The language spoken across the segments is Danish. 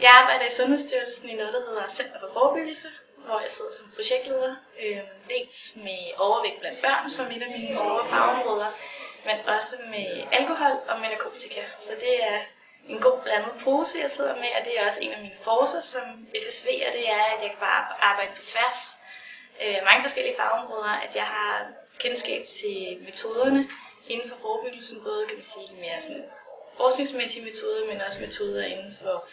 Jeg arbejder i Sundhedsstyrelsen i noget, der hedder Center for Forebyggelse, hvor jeg sidder som projektleder. Øh, dels med overvægt blandt børn, som et af mine store fagområder, men også med alkohol og med narkotika. Så det er en god blandet pose, jeg sidder med, og det er også en af mine forser som FSV, og det er, at jeg kan bare arbejde på tværs øh, mange forskellige fagområder, at jeg har kendskab til metoderne inden for forebyggelsen, både kan man sige de mere sådan, forskningsmæssige metoder, men også metoder inden for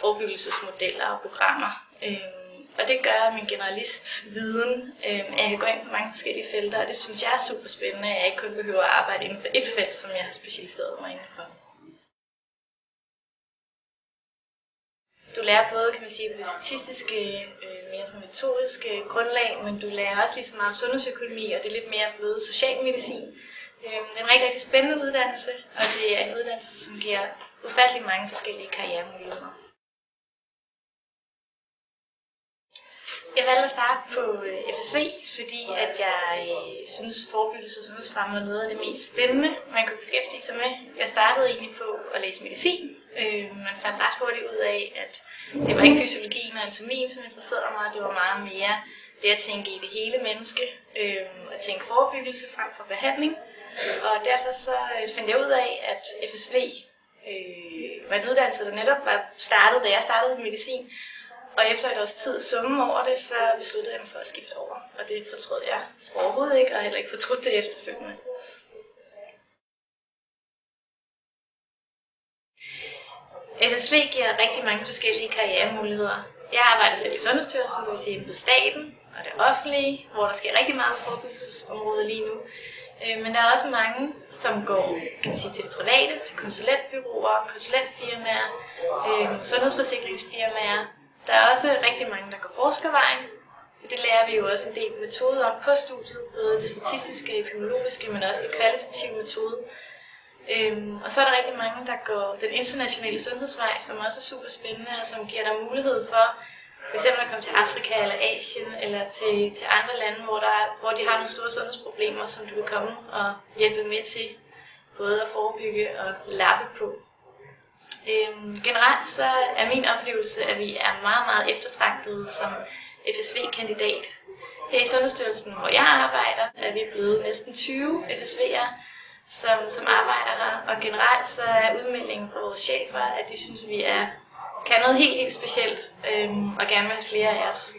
forebyggelsesmodeller og programmer. Øh, og det gør min generalistviden, øh, at jeg kan gå ind på mange forskellige felter, og det synes jeg er super spændende, at jeg ikke kun behøver at arbejde inden for et felt, som jeg har specialiseret mig inden for. Du lærer både, kan man sige, det statistiske, øh, mere som metodiske grundlag, men du lærer også lige så meget om sundhedsøkonomi, og det er lidt mere blevet socialmedicin. Øh, det er en rigtig, rigtig spændende uddannelse, og det er en uddannelse, som giver ufattelig mange forskellige karrieremuligheder. Jeg valgte at starte på øh, FSV, fordi at jeg øh, synes, forebyggelse og sundhedsfremme var noget af det mest spændende, man kunne beskæftige sig med. Jeg startede egentlig på at læse medicin. Øh, man fandt ret hurtigt ud af, at det var ikke fysiologien og anatomien, som interesserede mig. Det var meget mere det at tænke i det hele menneske, øh, at tænke forebyggelse frem for behandling. Og derfor så fandt jeg ud af, at FSV øh, var en uddannelse, der netop var startet, da jeg startede medicin, og efter et års tid summe over det, så besluttede jeg mig for at skifte over. Og det fortrød jeg overhovedet ikke, og heller ikke fortrudt det efterfølgende. LSV giver rigtig mange forskellige karrieremuligheder. Jeg arbejder selv i Sundhedsstyrelsen, det vil sige på staten og det offentlige, hvor der sker rigtig meget på forebyggelsesområdet lige nu. Øh, men der er også mange, som går kan man sige, til det private, til konsulentbyråer, konsulentfirmaer, øh, sundhedsforsikringsfirmaer, der er også rigtig mange, der går forskervejen. Det lærer vi jo også en del metoder om på studiet, både det statistiske, epidemiologiske, men også det kvalitative metode. Øhm, og så er der rigtig mange, der går den internationale sundhedsvej, som også er super spændende, og som giver dig mulighed for f.eks. at komme til Afrika eller Asien, eller til, til andre lande, hvor, der, hvor de har nogle store sundhedsproblemer, som du vil komme og hjælpe med til både at forebygge og lappe på. Øhm, generelt så er min oplevelse, at vi er meget, meget eftertragtede som FSV-kandidat. Her i Sundhedsstyrelsen, hvor jeg arbejder, er vi blevet næsten 20 FSV'ere, som, som arbejder her. Og generelt så er udmeldingen fra vores chefer, at de synes, at vi er, kan noget helt, helt specielt, øhm, og gerne vil have flere af os.